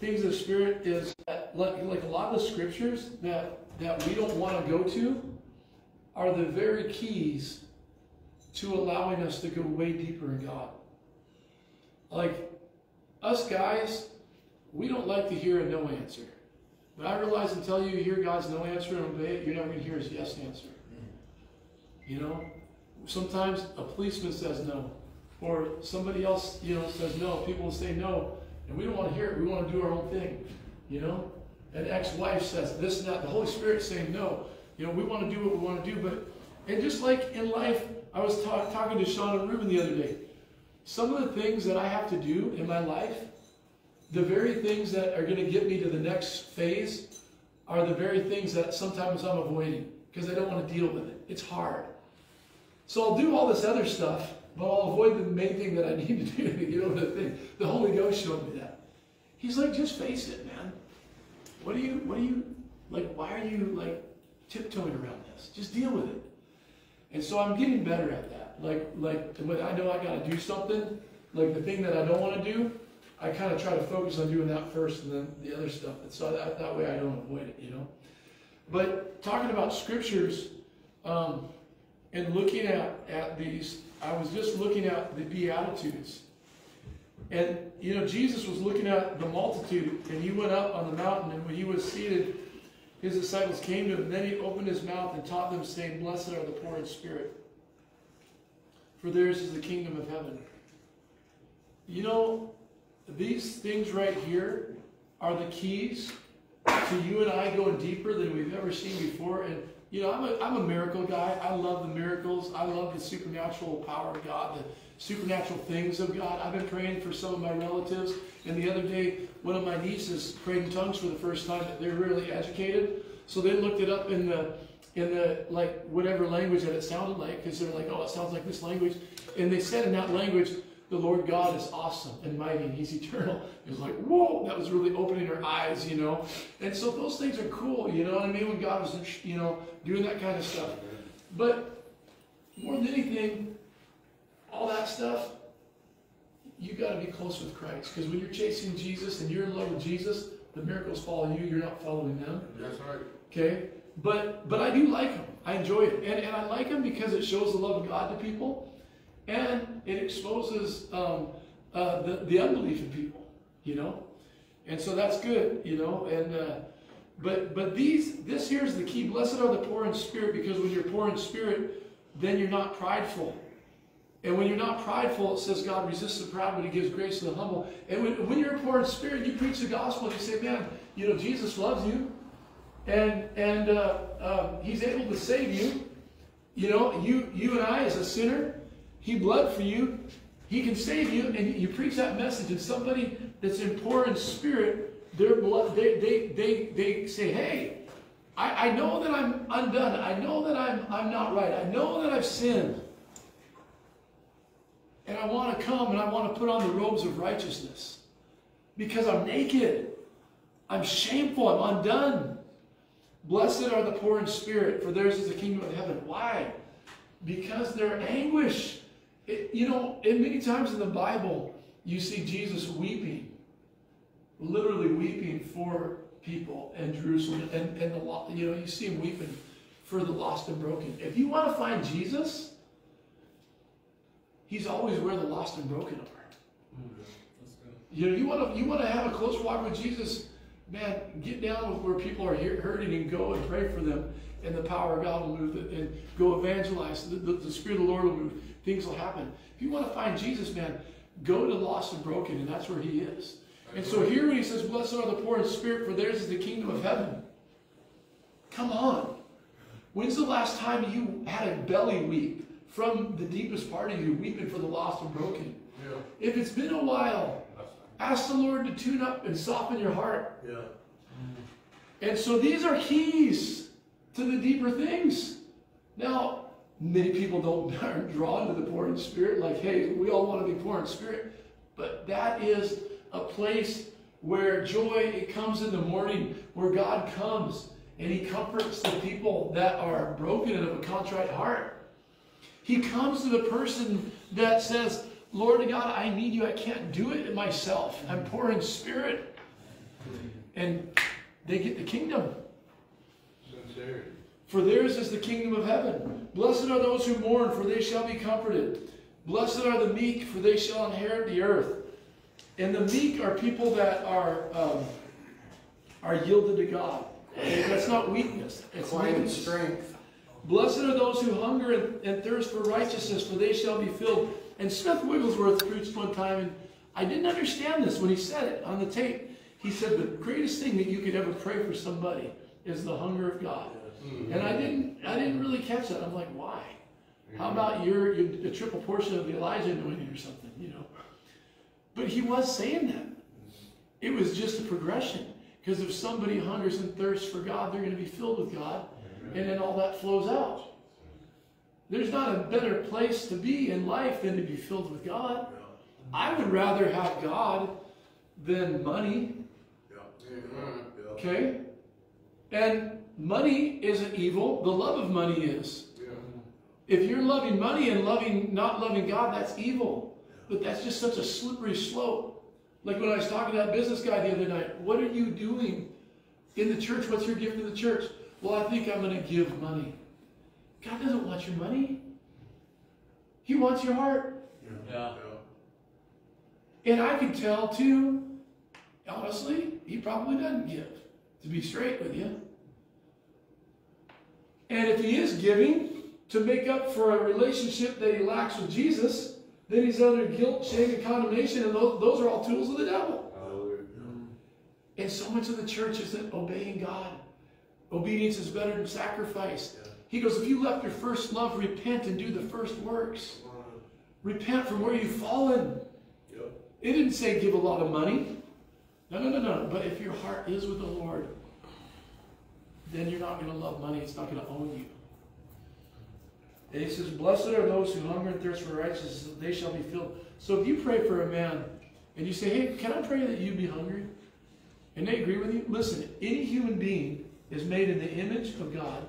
things of the Spirit is like, like a lot of the scriptures that, that we don't want to go to are the very keys to allowing us to go way deeper in God. Like, us guys, we don't like to hear a no answer. But I realize until you hear God's no answer and obey it, you're never going to hear his yes answer. You know? Sometimes a policeman says no. Or somebody else, you know, says no. People say no. And we don't want to hear it. We want to do our own thing. You know? An ex-wife says this and that. The Holy Spirit's saying no. You know, we want to do what we want to do. But, and just like in life, I was talk, talking to Sean and Ruben the other day. Some of the things that I have to do in my life, the very things that are going to get me to the next phase are the very things that sometimes I'm avoiding because I don't want to deal with it. It's hard. So I'll do all this other stuff, but I'll avoid the main thing that I need to do to get over the thing. The Holy Ghost showed me that. He's like, just face it, man. What are you, what are you, like, why are you, like, tiptoeing around this? Just deal with it. And so I'm getting better at that. Like, like when I know I got to do something, like the thing that I don't want to do, I kind of try to focus on doing that first and then the other stuff. And so that, that way I don't avoid it, you know. But talking about scriptures um, and looking at, at these, I was just looking at the Beatitudes. And, you know, Jesus was looking at the multitude, and he went up on the mountain, and when he was seated, his disciples came to him, and then he opened his mouth and taught them, saying, Blessed are the poor in spirit, for theirs is the kingdom of heaven. You know, these things right here are the keys to you and I going deeper than we've ever seen before. And, you know, I'm a, I'm a miracle guy. I love the miracles. I love the supernatural power of God, the supernatural things of God. I've been praying for some of my relatives. And the other day, one of my nieces prayed in tongues for the first time. They're really educated. So they looked it up in the, in the, like, whatever language that it sounded like, because they're like, oh, it sounds like this language. And they said in that language, the Lord God is awesome and mighty and he's eternal. It was like, whoa, that was really opening her eyes, you know. And so those things are cool, you know what I mean? When God was, you know, doing that kind of stuff. But more than anything, all that stuff, you got to be close with Christ. Because when you're chasing Jesus and you're in love with Jesus, the miracles follow you. You're not following them. That's right. Okay? But but I do like them. I enjoy it. And, and I like them because it shows the love of God to people and it exposes um, uh, the, the unbelief in people, you know? And so that's good, you know? And, uh, but, but these, this here is the key. Blessed are the poor in spirit, because when you're poor in spirit, then you're not prideful. And when you're not prideful, it says God resists the proud, but he gives grace to the humble. And when, when you're poor in spirit, you preach the gospel and you say, man, you know, Jesus loves you. And, and uh, uh, he's able to save you. You know, you, you and I as a sinner, he bled for you. He can save you. And you preach that message, and somebody that's in poor in spirit, blood, they, they, they, they say, hey, I, I know that I'm undone. I know that I'm, I'm not right. I know that I've sinned. And I want to come and I want to put on the robes of righteousness because I'm naked. I'm shameful. I'm undone. Blessed are the poor in spirit, for theirs is the kingdom of heaven. Why? Because their anguish it, you know, and many times in the Bible, you see Jesus weeping, literally weeping for people in Jerusalem, and, and the you know, you see him weeping for the lost and broken. If you want to find Jesus, he's always where the lost and broken are. Mm, you know, you want to you want to have a close walk with Jesus, man. Get down with where people are hurting and go and pray for them, and the power of God will move, and go evangelize. The, the, the Spirit of the Lord will move things will happen. If you want to find Jesus, man, go to lost and broken, and that's where he is. And so here when he says, Blessed are the poor in spirit, for theirs is the kingdom of heaven. Come on. When's the last time you had a belly weep from the deepest part of you, weeping for the lost and broken? Yeah. If it's been a while, ask the Lord to tune up and soften your heart. Yeah. And so these are keys to the deeper things. Now, Many people don't aren't drawn to the poor in spirit, like, hey, we all want to be poor in spirit. But that is a place where joy, it comes in the morning, where God comes and he comforts the people that are broken and of a contrite heart. He comes to the person that says, Lord God, I need you. I can't do it myself. I'm poor in spirit. And they get the kingdom. Sincerity. For theirs is the kingdom of heaven. Blessed are those who mourn, for they shall be comforted. Blessed are the meek, for they shall inherit the earth. And the meek are people that are um, are yielded to God. That's not weakness. It's Quiet strength. Blessed are those who hunger and, and thirst for righteousness, for they shall be filled. And Smith Wigglesworth preached one time, and I didn't understand this when he said it on the tape. He said the greatest thing that you could ever pray for somebody is the hunger of God. Mm-hmm. And I didn't, I didn't really catch that. I'm like, why? How mm-hmm. about your, your the triple portion of the Elijah anointing or something, you know? But he was saying that. It was just a progression. Because if somebody hungers and thirsts for God, they're going to be filled with God, and then all that flows out. There's not a better place to be in life than to be filled with God. I would rather have God than money, okay? And money isn't evil, the love of money is. If you're loving money and loving not loving God, that's evil. But that's just such a slippery slope. Like when I was talking to that business guy the other night, what are you doing in the church? What's your gift to the church? Well, I think I'm going to give money. God doesn't want your money. He wants your heart. Yeah. And I can tell too, honestly, he probably doesn't give, to be straight with you. And if he is giving to make up for a relationship that he lacks with Jesus, then he's under guilt, shame, and condemnation, and those, those are all tools of the devil. Hallelujah. And so much of the church isn't obeying God. Obedience is better than sacrifice. He goes, if you left your first love, repent and do the first works. Repent from where you've fallen. It didn't say give a lot of money. No, no, no, no. But if your heart is with the Lord, then you're not going to love money. It's not going to own you. And he says, Blessed are those who hunger and thirst for righteousness, they shall be filled. So if you pray for a man and you say, Hey, can I pray that you be hungry? And they agree with you, listen, any human being is made in the image of God.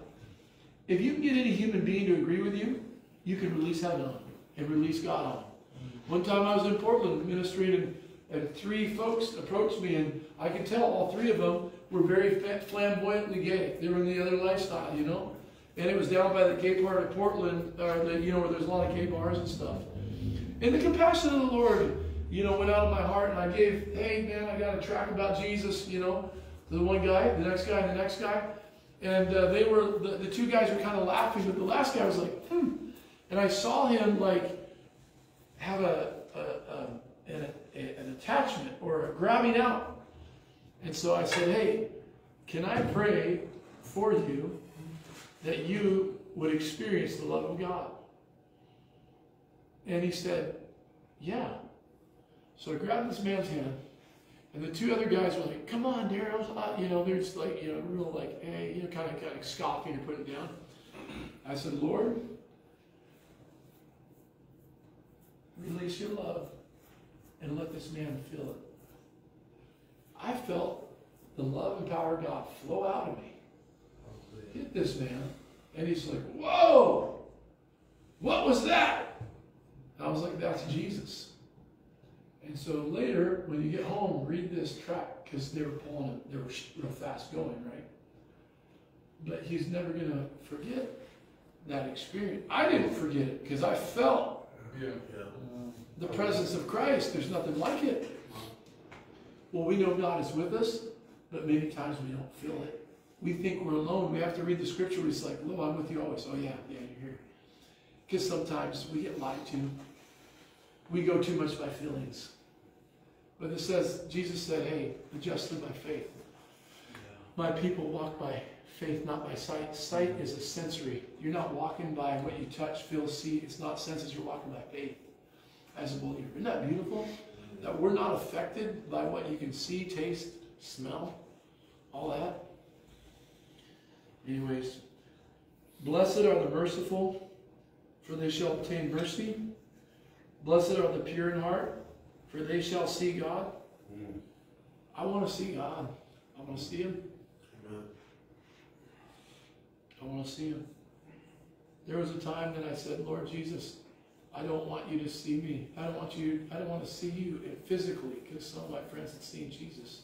If you can get any human being to agree with you, you can release heaven on and release God on. One time I was in Portland ministering, and, and three folks approached me, and I could tell all three of them were very flamboyantly gay. They were in the other lifestyle, you know. And it was down by the gay part of Portland, or the, you know, where there's a lot of gay bars and stuff. And the compassion of the Lord, you know, went out of my heart, and I gave, hey man, I got a track about Jesus, you know, the one guy, the next guy, and the next guy. And uh, they were, the, the two guys were kind of laughing, but the last guy was like, hmm. And I saw him like have a, a, a an, an attachment or a grabbing out. And so I said, hey, can I pray for you that you would experience the love of God? And he said, yeah. So I grabbed this man's hand, and the two other guys were like, come on, Daryl. Uh, You know, they're just like, you know, real like, hey, you know, kind of, kind of scoffing and putting it down. I said, Lord, release your love and let this man feel it. I felt the love and power of God flow out of me. Hit this man. And he's like, whoa, what was that? I was like, that's Jesus. And so later, when you get home, read this track because they were pulling it, they were real fast going, right? But he's never going to forget that experience. I didn't forget it because I felt Yeah. the presence of Christ. There's nothing like it. Well, we know God is with us, but many times we don't feel it. We think we're alone. We have to read the scripture. It's like, "Lo, I'm with you always." Oh yeah, yeah, you're here. Because sometimes we get lied to. We go too much by feelings. But it says, Jesus said, "Hey, the just live by faith." My people walk by faith, not by sight. Sight is a sensory. You're not walking by what you touch, feel, see. It's not senses. You're walking by faith as a believer. Isn't that beautiful? That we're not affected by what you can see, taste, smell, all that. Anyways, blessed are the merciful, for they shall obtain mercy. Blessed are the pure in heart, for they shall see God. Hmm. I want to see God. I want to see Him. I want to see Him. There was a time that I said, Lord Jesus, I don't want you to see me. I don't want you. I don't want to see you physically because some of my friends had seen Jesus.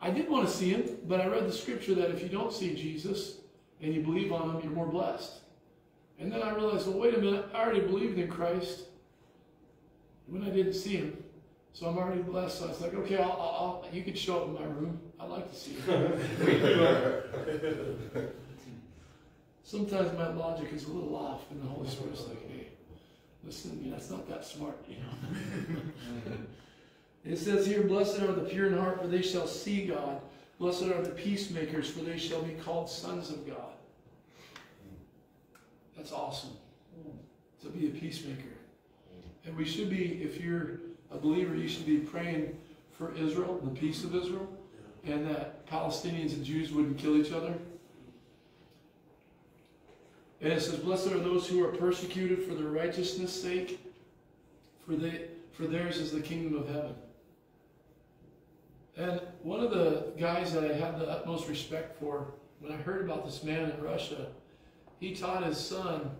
I did want to see him, but I read the scripture that if you don't see Jesus and you believe on him, you're more blessed. And then I realized, well, wait a minute, I already believed in Christ when I didn't see him. So I'm already blessed. So I was like, okay, I'll, I'll, I'll you can show up in my room. I'd like to see you. Sometimes my logic is a little off, and the Holy Spirit's like, hey, listen, you know, it's not that smart, you know. it says here, blessed are the pure in heart, for they shall see God. Blessed are the peacemakers, for they shall be called sons of God. That's awesome. To be a peacemaker. And we should be, if you're a believer, you should be praying for Israel, the peace of Israel, and that Palestinians and Jews wouldn't kill each other. And it says, Blessed are those who are persecuted for their righteousness' sake, for they for theirs is the kingdom of heaven. And one of the guys that I have the utmost respect for, when I heard about this man in Russia, he taught his son,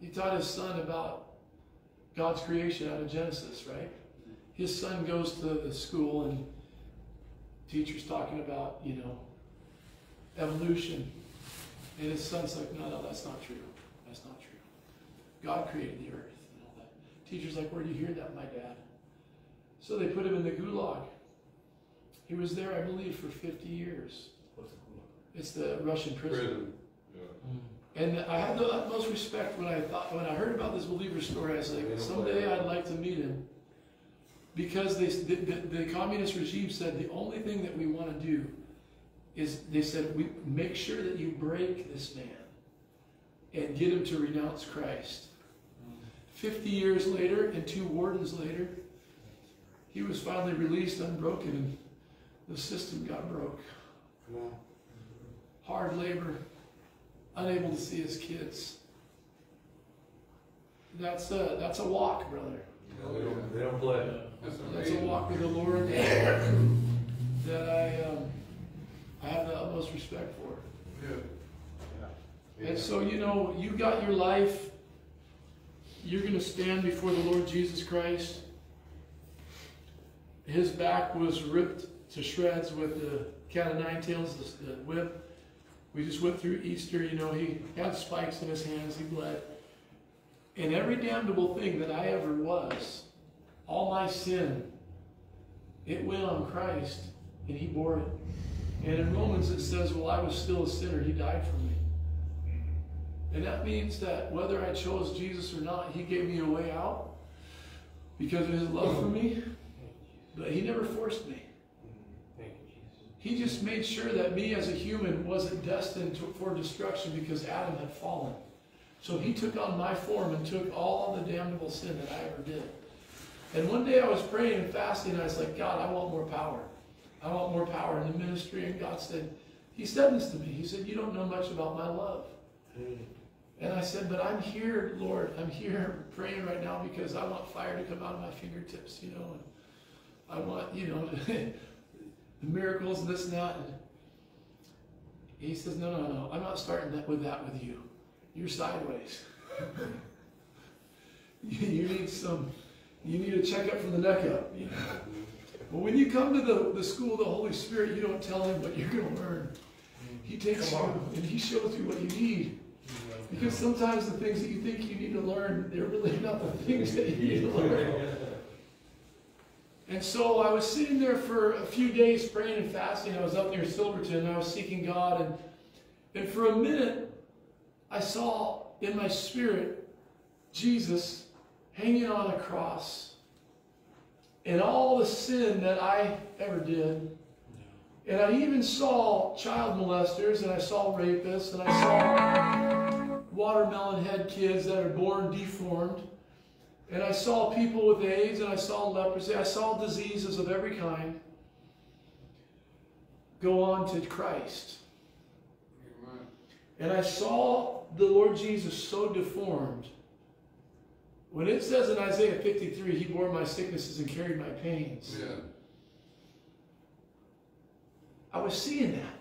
he taught his son about God's creation out of Genesis, right? His son goes to the school and teacher's talking about, you know, evolution. And his son's like, no, no, that's not true. That's not true. God created the earth and all that. Teacher's like, where do you hear that, my dad? So they put him in the gulag. He was there, I believe, for 50 years. What's the gulag? It's the Russian prison. Prison. Mm. And I had the utmost respect when I thought when I heard about this believer story. I was like, someday I'd like to meet him, because they, the, the, the communist regime said the only thing that we want to do is they said we make sure that you break this man and get him to renounce Christ. Fifty years later, and two wardens later, he was finally released unbroken, and the system got broke. Hard labor, unable to see his kids. That's a that's a walk, brother. No, they don't, they don't play. That's That's a walk with the Lord that, that I um, I have the utmost respect for. Yeah. And so you know, you got your life. You're going to stand before the Lord Jesus Christ. His back was ripped to shreds with the cat of nine tails, the, the whip. We just went through Easter. You know, he had spikes in his hands. He bled. And every damnable thing that I ever was, all my sin, it went on Christ, and He bore it. And in Romans it says, "Well, I was still a sinner; He died for me." And that means that whether I chose Jesus or not, He gave me a way out because of His love for me. But He never forced me. Thank you, Jesus. He just made sure that me as a human wasn't destined to, for destruction because Adam had fallen. So he took on my form and took all the damnable sin that I ever did. And one day I was praying and fasting, and I was like, God, I want more power. I want more power in the ministry. And God said, He said this to me. He said, You don't know much about my love. Hmm. And I said, But I'm here, Lord. I'm here praying right now because I want fire to come out of my fingertips, you know. And I want, you know, miracles and this and that. And he says, No, no, no. I'm not starting that with that with you. You're sideways. you, you need some, you need a checkup from the neck up. You know? But when you come to the, the school of the Holy Spirit, you don't tell him what you're going to learn. He takes you and he shows you what you need. Because sometimes the things that you think you need to learn, they're really not the things that you need to learn. And so I was sitting there for a few days praying and fasting. I was up near Silverton and I was seeking God. And, and for a minute, I saw in my spirit Jesus hanging on a cross and all the sin that I ever did. And I even saw child molesters and I saw rapists and I saw watermelon head kids that are born deformed. And I saw people with AIDS and I saw leprosy. I saw diseases of every kind go on to Christ. Amen. And I saw the Lord Jesus so deformed. When it says in Isaiah 53, He bore my sicknesses and carried my pains, Yeah. I was seeing that.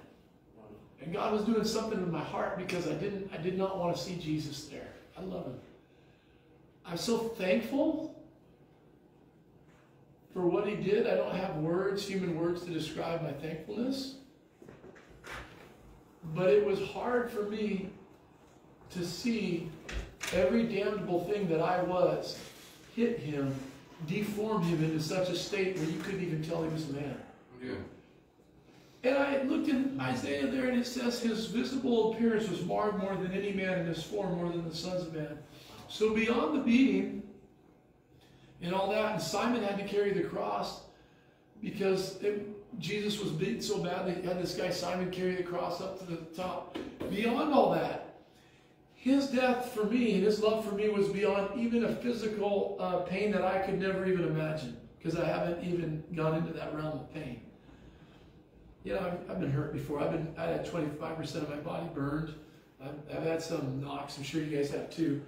And God was doing something in my heart because I didn't I did not want to see Jesus there. I love him. I'm so thankful for what he did. I don't have words, human words, to describe my thankfulness. But it was hard for me to see every damnable thing that I was hit him, deform him into such a state where you couldn't even tell he was a man. Yeah. And I looked in Isaiah there and it says his visible appearance was marred more than any man and his form more than the sons of man. So beyond the beating and all that, and Simon had to carry the cross because it, Jesus was beaten so bad they had this guy Simon carry the cross up to the top. Beyond all that, his death for me and his love for me was beyond even a physical uh, pain that I could never even imagine because I haven't even gone into that realm of pain. You know, I've, I've been hurt before. I've been, I had 25% of my body burned. I've, I've had some knocks. I'm sure you guys have too.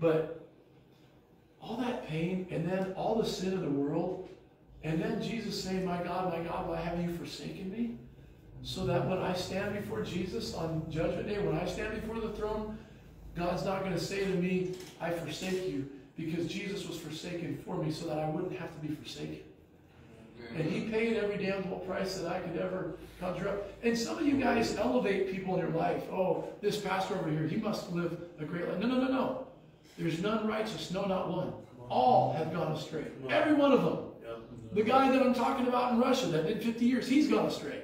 But all that pain and then all the sin of the world, and then Jesus saying, My God, my God, why have you forsaken me? So that when I stand before Jesus on Judgment Day, when I stand before the throne, God's not going to say to me, I forsake you, because Jesus was forsaken for me so that I wouldn't have to be forsaken. And he paid every damnable price that I could ever conjure up. And some of you guys elevate people in your life. Oh, this pastor over here, he must live a great life. No, no, no, no. There's none righteous, no, not one. All have gone astray. Every one of them. The guy that I'm talking about in Russia that did 50 years, he's gone astray.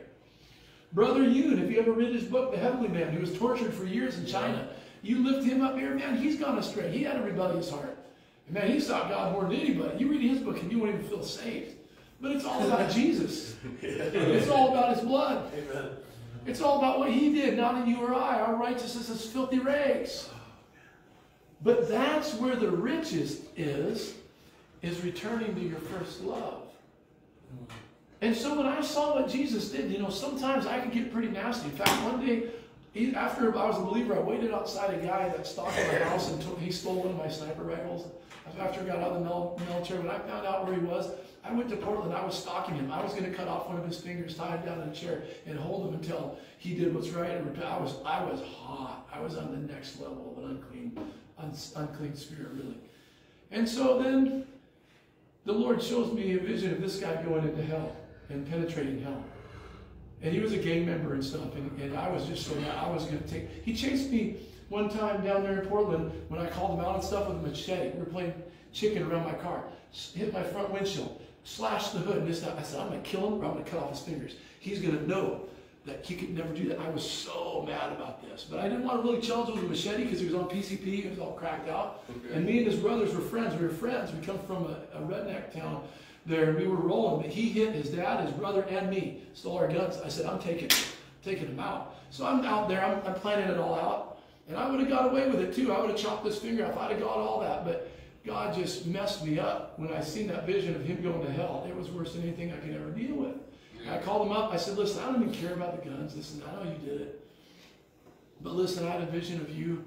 Brother Yun, if you ever read his book, The Heavenly Man? He was tortured for years in China. You lift him up here, man, he's gone astray. He had a rebellious heart. And man, he sought God more than anybody. You read his book and you won't even feel saved. But it's all about Jesus. It's all about his blood. Amen. It's all about what he did, not in you or I. Our righteousness is filthy rags. But that's where the richest is, is returning to your first love. And so when I saw what Jesus did, you know, sometimes I could get pretty nasty. In fact, one day, after I was a believer, I waited outside a guy that stalked my house and took, he stole one of my sniper rifles. After I got out of the military, when I found out where he was, I went to Portland. I was stalking him. I was going to cut off one of his fingers, tie him down in a chair, and hold him until he did what's right. And. I was, I was hot. I was on the next level of an unclean, un, unclean spirit, really. And so then, the Lord shows me a vision of this guy going into hell and penetrating hell. And he was a gang member and stuff, and, and I was just so mad. I was going to take. He chased me one time down there in Portland when I called him out and stuff with a machete. We were playing chicken around my car. Hit my front windshield, slashed the hood, and this. I said, I'm going to kill him or I'm going to cut off his fingers. He's going to know that he could never do that. I was so mad about this, but I didn't want to really challenge him with a machete because he was on PCP. He was all cracked out. Okay. And me and his brothers were friends. We were friends. We come from a, a redneck town there, and we were rolling. But he hit his dad, his brother, and me. Stole our guns. I said, I'm taking, taking him out. So I'm out there. I'm, I'm planning it all out. And I would have got away with it too. I would have chopped his finger off. I'd have got all that. But God just messed me up when I seen that vision of him going to hell. It was worse than anything I could ever deal with. I called him up. I said, listen, I don't even care about the guns. Listen, I know you did it. But listen, I had a vision of you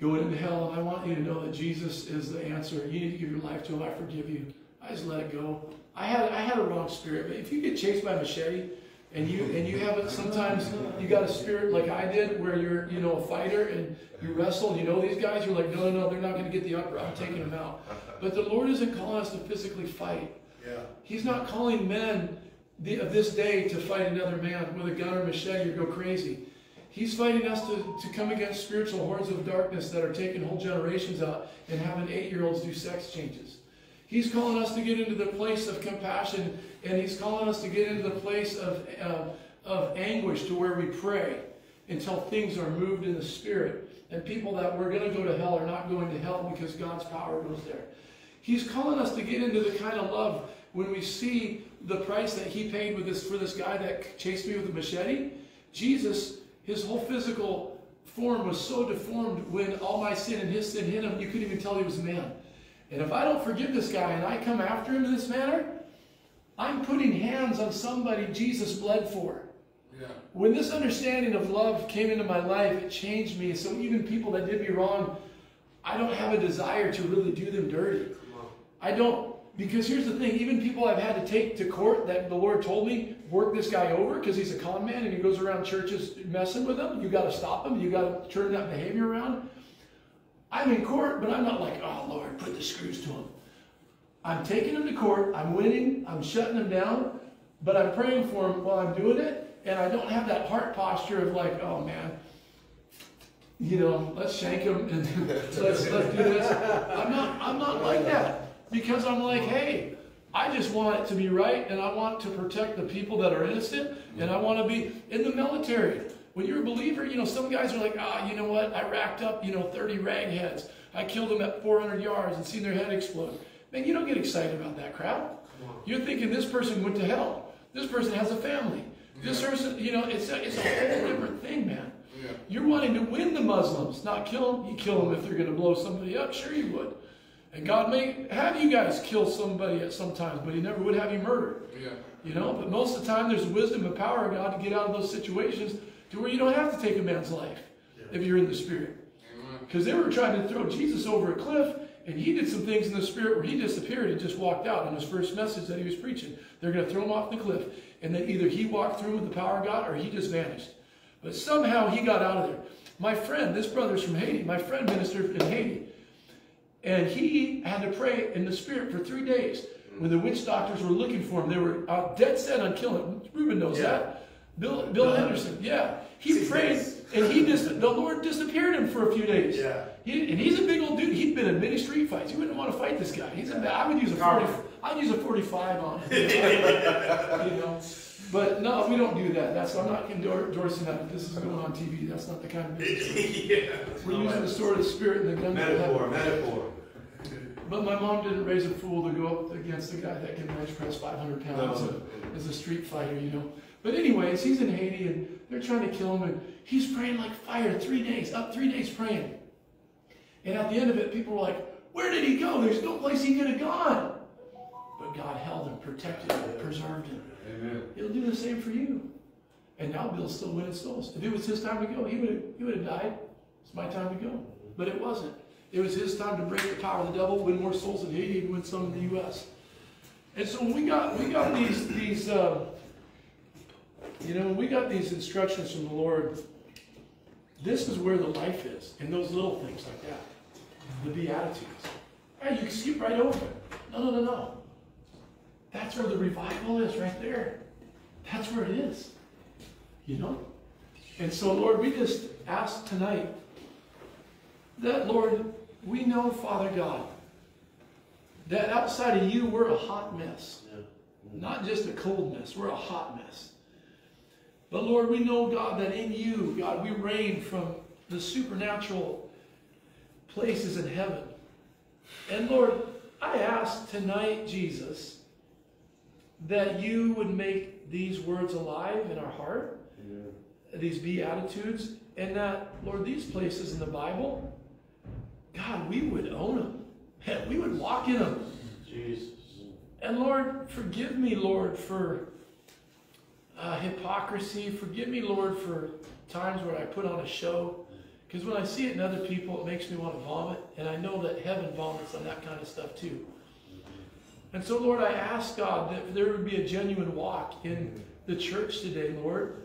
going into hell, and I want you to know that Jesus is the answer. You need to give your life to him. I forgive you. I just let it go. I had I had a wrong spirit. But if you get chased by a machete and you and you have it sometimes you got a spirit like I did where you're you know a fighter and you wrestle and you know these guys, you're like, no, no, no, they're not gonna get the upper, I'm taking them out. But the Lord isn't calling us to physically fight. Yeah. He's not calling men the, of this day to fight another man with a gun or machete or go crazy. He's fighting us to, to come against spiritual hordes of darkness that are taking whole generations out and having eight year olds do sex changes. He's calling us to get into the place of compassion and he's calling us to get into the place of, uh, of anguish to where we pray until things are moved in the spirit. And people that were going to go to hell are not going to hell because God's power goes there. He's calling us to get into the kind of love when we see the price that he paid with this for this guy that chased me with a machete. Jesus, his whole physical form was so deformed when all my sin and his sin hit him, you couldn't even tell he was a man. And if I don't forgive this guy and I come after him in this manner, I'm putting hands on somebody Jesus bled for. Yeah. When this understanding of love came into my life, it changed me. So even people that did me wrong, I don't have a desire to really do them dirty. I don't, because here's the thing, even people I've had to take to court that the Lord told me, work this guy over because he's a con man and he goes around churches messing with them. You got to stop him. You got to turn that behavior around. I'm in court, but I'm not like, oh Lord, put the screws to him. I'm taking him to court, I'm winning, I'm shutting him down, but I'm praying for him while I'm doing it, and I don't have that heart posture of like, oh man, you know, let's shank him and let's, let's do this. I'm not, I'm not like that because I'm like, hey, I just want it to be right and I want to protect the people that are innocent and I want to be in the military. When you're a believer, you know, some guys are like, ah, you know what? I racked up, you know, 30 ragheads. I killed them at 400 yards and seen their head explode. Man, you don't get excited about that crap. You're thinking this person went to hell. This person has a family. This person, you know, it's a, it's a whole different thing, man. Yeah. You're wanting to win the Muslims, not kill them. You kill them if they're going to blow somebody up. Sure, you would. And God may have you guys kill somebody at some times, but He never would have you murdered. Yeah. You know, but most of the time there's wisdom and power of God to get out of those situations to where you don't have to take a man's life if you're in the Spirit. Because they were trying to throw Jesus over a cliff, and he did some things in the Spirit where he disappeared and just walked out on his first message that he was preaching. They're going to throw him off the cliff. And then either he walked through with the power of God or he just vanished. But somehow he got out of there. My friend, this brother's from Haiti. My friend ministered in Haiti. And he had to pray in the Spirit for three days. When the witch doctors were looking for him, they were uh, dead set on killing him. Ruben knows Yeah. that. Bill, Bill Uh, Henderson, yeah. He six prayed, days. and he just, the Lord disappeared him for a few days. Yeah. He, and he's a big old dude. He'd been in many street fights. You wouldn't want to fight this guy. He's a, I would use a 40, I'd use a 45 on him. you know? But no, we don't do that. That's, I'm not endor- endorsing that. This is going on TV. That's not the kind of business. yeah. We're using the sword of the spirit and the gun. Metaphor, metaphor. But my mom didn't raise a fool to go up against a guy that can bench press 500 pounds No. as a street fighter, you know. But anyways, he's in Haiti and they're trying to kill him and he's praying like fire three days, up three days praying. And at the end of it, people were like, where did he go? There's no place he could have gone. But God held him, protected him, preserved him. Amen. He'll do the same for you. And now Bill's still winning souls. If it was his time to go, he would have he would have died. It's my time to go. But it wasn't. It was his time to break the power of the devil, win more souls in Haiti, and win some in the U.S. And so we got we got these these uh, you know we got these instructions from the Lord. This is where the life is in those little things like that, the beatitudes. Hey, you can skip right over. No, no, no, no. That's where the revival is, right there. That's where it is. You know? And so, Lord, we just ask tonight that, Lord, we know, Father God, that outside of you, we're a hot mess. Not just a cold mess, we're a hot mess. But Lord, we know, God, that in you, God, we reign from the supernatural places in heaven. And Lord, I ask tonight, Jesus, that you would make these words alive in our heart, these beatitudes, and that, Lord, these places in the Bible, God, we would own them. Heck, we would walk in them. Jesus. And Lord, forgive me, Lord, for uh, hypocrisy. Forgive me, Lord, for times where I put on a show. Because when I see it in other people, it makes me want to vomit. And I know that heaven vomits on that kind of stuff too. And so, Lord, I ask God that there would be a genuine walk in the church today, Lord.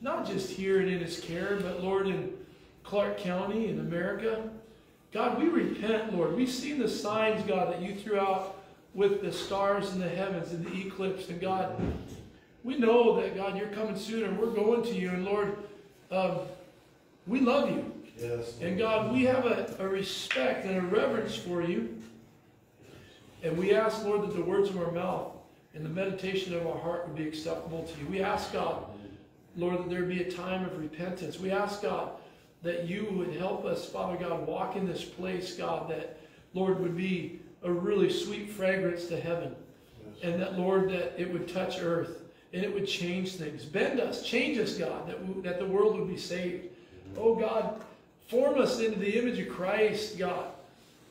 Not just here and in His care, but, Lord, in Clark County, in America. God, we repent, Lord. We've seen the signs, God, that you threw out with the stars in the heavens and the eclipse. And God, we know that, God, you're coming soon and we're going to you. And Lord, um, we love you. Yes. And God, we have a, a respect and a reverence for you. And we ask, Lord, that the words of our mouth and the meditation of our heart would be acceptable to you. We ask, God, Lord, that there be a time of repentance. We ask, God, that you would help us, Father God, walk in this place, God, that, Lord, would be a really sweet fragrance to heaven. And that, Lord, that it would touch earth and it would change things. Bend us, change us, God, that, we, that the world would be saved. Mm-hmm. Oh, God, form us into the image of Christ, God.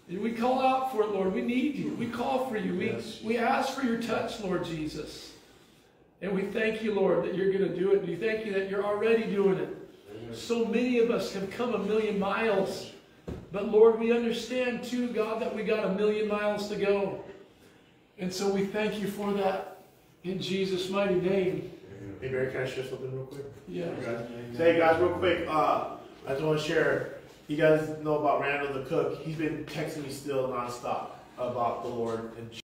And we call out for it, Lord. We need you. We call for you. We, Yes. we ask for your touch, Lord Jesus. And we thank you, Lord, that you're going to do it. We thank you that you're already doing it. So many of us have come a million miles. But Lord, we understand too, God, that we got a million miles to go. And so we thank you for that in Jesus' mighty name. Hey, Barry, can I share something real quick? Yeah. Guys. So, hey, guys, real quick, uh, I just want to share. You guys know about Randall the cook. He's been texting me still nonstop about the Lord and